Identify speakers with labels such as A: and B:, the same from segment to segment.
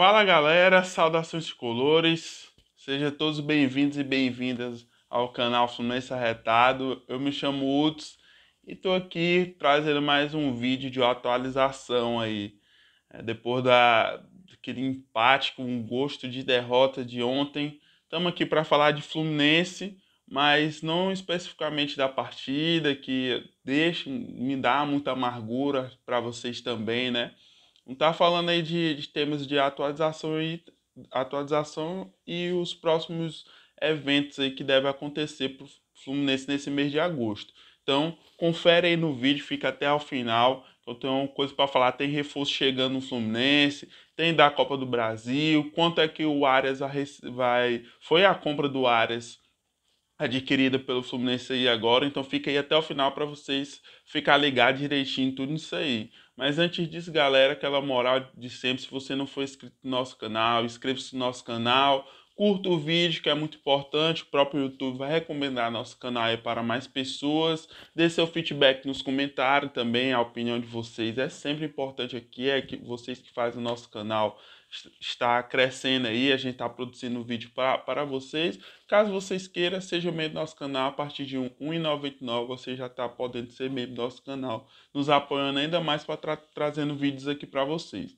A: Fala galera, saudações de colores, sejam todos bem-vindos e bem-vindas ao canal Fluminense Arretado. Eu me chamo Uts e tô aqui trazendo mais um vídeo de atualização aí. É, depois da, daquele empate com gosto de derrota de ontem, estamos aqui para falar de Fluminense, mas não especificamente da partida, que deixa, me dá muita amargura para vocês também, né? Não tá falando aí de, de temas de atualização e atualização e os próximos eventos aí que devem acontecer para o Fluminense nesse mês de agosto. Então, confere aí no vídeo, fica até o final. Eu tenho coisa para falar, tem reforço chegando no Fluminense, tem da Copa do Brasil, quanto é que o Arias vai... Foi a compra do Arias adquirida pelo Fluminense aí agora, então fica aí até o final para vocês ficar ligados direitinho tudo isso aí. Mas antes disso, galera, aquela moral de sempre, se você não for inscrito no nosso canal, inscreva-se no nosso canal, curta o vídeo que é muito importante, o próprio YouTube vai recomendar nosso canal aí para mais pessoas, dê seu feedback nos comentários também, a opinião de vocês é sempre importante aqui, é que vocês que fazem o nosso canal está crescendo aí, a gente está produzindo vídeo para vocês. Caso vocês queiram, seja membro do nosso canal, a partir de R$ 1,99 você já está podendo ser membro do nosso canal, nos apoiando ainda mais para tra trazendo vídeos aqui para vocês.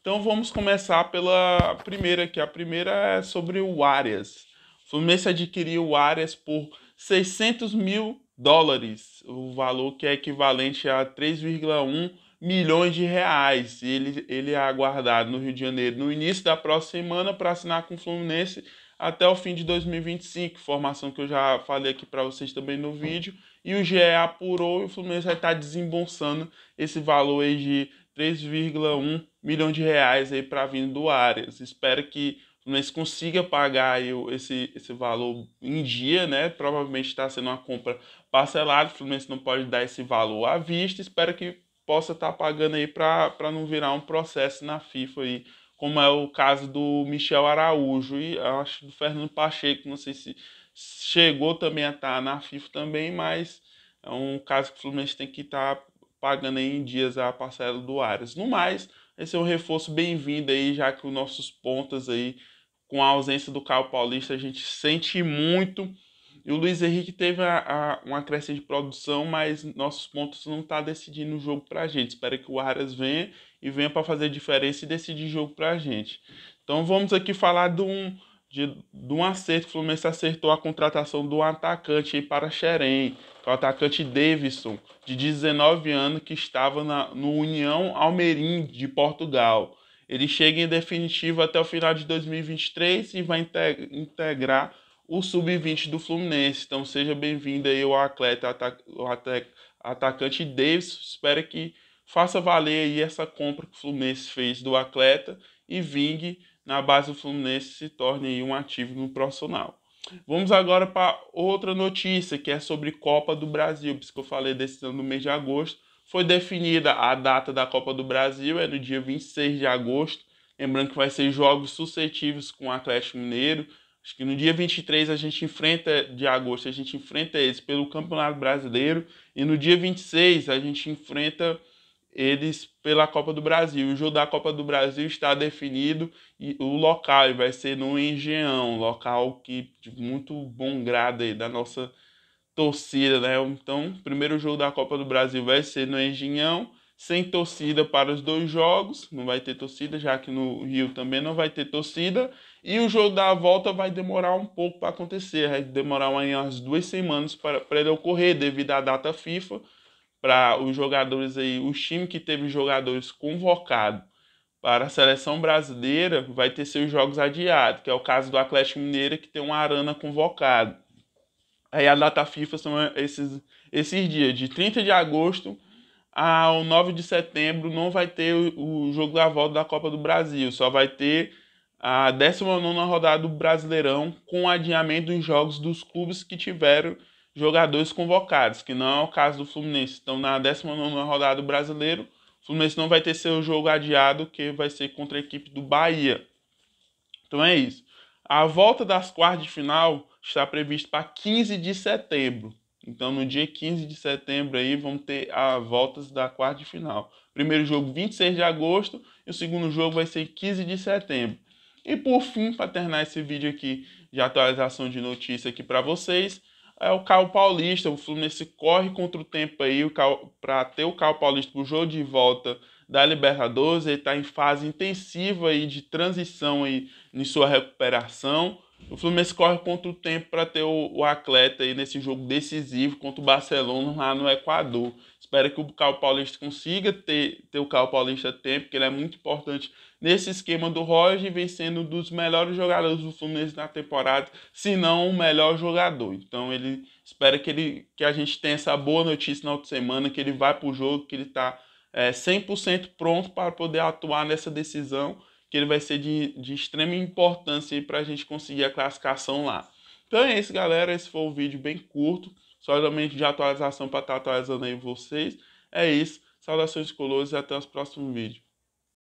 A: Então vamos começar pela primeira aqui. A primeira é sobre o Arias. O Fluminense adquiriu o Arias por 600 mil dólares, o valor que é equivalente a 3,1 milhões de reais. Ele, ele é aguardado no Rio de Janeiro no início da próxima semana para assinar com o Fluminense até o fim de 2025. Informação que eu já falei aqui para vocês também no vídeo. E o GE apurou e o Fluminense vai estar tá desembolsando esse valor aí de 3,1 milhões de reais aí para vindo do Arias. Espero que o Fluminense consiga pagar aí esse, esse valor em dia, né? Provavelmente está sendo uma compra parcelada, o Fluminense não pode dar esse valor à vista. Espero que possa estar tá pagando aí para não virar um processo na FIFA aí, como é o caso do Michel Araújo e acho do Fernando Pacheco, não sei se chegou também a estar tá na FIFA também, mas é um caso que o Fluminense tem que estar tá pagando em dias a parcela do Arias. No mais, esse é um reforço bem-vindo aí, já que os nossos pontas aí, com a ausência do Caio Paulista, a gente sente muito e o Luiz Henrique teve a, a, uma crescente produção, mas nossos pontos não tá decidindo o jogo para a gente. Espero que o Arias venha e venha para fazer diferença e decidir jogo para a gente. Então vamos aqui falar de um, de, de um acerto. O Fluminense acertou a contratação do atacante para Xerém, que é o atacante Davidson, de 19 anos, que estava na, no União Almerim de Portugal. Ele chega em definitivo até o final de 2023 e vai integrar o sub-20 do Fluminense. Então seja bem-vindo aí o atleta, o atacante Davis. Espero que faça valer aí essa compra que o Fluminense fez do atleta e vingue na base do Fluminense se torne aí um ativo no profissional. Vamos agora para outra notícia que é sobre Copa do Brasil, por isso que eu falei decisão no mês de agosto. Foi definida a data da Copa do Brasil, é no dia 26 de agosto. Lembrando que vai ser jogos suscetíveis com o Atlético Mineiro, Acho que no dia 23 a gente enfrenta, de agosto, a gente enfrenta eles pelo Campeonato Brasileiro e no dia 26 a gente enfrenta eles pela Copa do Brasil. O jogo da Copa do Brasil está definido e o local vai ser no Engenhão, local que de muito bom grado aí da nossa torcida, né? Então, o primeiro jogo da Copa do Brasil vai ser no Engenhão, sem torcida para os dois jogos, não vai ter torcida, já que no Rio também não vai ter torcida. E o jogo da volta vai demorar um pouco para acontecer, vai demorar umas duas semanas para, para ele ocorrer devido à data FIFA, para os jogadores aí, o time que teve jogadores convocados para a seleção brasileira vai ter seus jogos adiados, que é o caso do Atlético Mineiro que tem um Arana convocado. Aí a data FIFA são esses, esses dias, de 30 de agosto ao 9 de setembro não vai ter o, o jogo da volta da Copa do Brasil, só vai ter a 19 rodada do Brasileirão com adiamento dos jogos dos clubes que tiveram jogadores convocados, que não é o caso do Fluminense. Então, na 19 rodada do Brasileiro, o Fluminense não vai ter seu jogo adiado, que vai ser contra a equipe do Bahia. Então é isso. A volta das quartas de final está prevista para 15 de setembro. Então, no dia 15 de setembro aí, vamos ter as voltas da quarta de final. Primeiro jogo 26 de agosto e o segundo jogo vai ser em 15 de setembro. E por fim, para terminar esse vídeo aqui de atualização de notícia aqui para vocês, é o Carro Paulista. O Fluminense corre contra o tempo aí para ter o Carro Paulista para o jogo de volta da Libertadores. Ele está em fase intensiva aí de transição aí em sua recuperação. O Fluminense corre contra o tempo para ter o, o, atleta aí nesse jogo decisivo contra o Barcelona lá no Equador. Espero que o Carro Paulista consiga ter, ter o Carro Paulista tempo, porque ele é muito importante nesse esquema do Roger, vem sendo um dos melhores jogadores do Fluminense na temporada, se não o melhor jogador. Então ele espera que, ele, que a gente tenha essa boa notícia na outra semana, que ele vai para o jogo, que ele está é, 100% pronto para poder atuar nessa decisão que ele vai ser de, de extrema importância para a gente conseguir a classificação lá. Então é isso, galera. Esse foi um vídeo bem curto, somente de atualização para estar atualizando aí vocês. É isso. Saudações colores e até os próximos vídeos.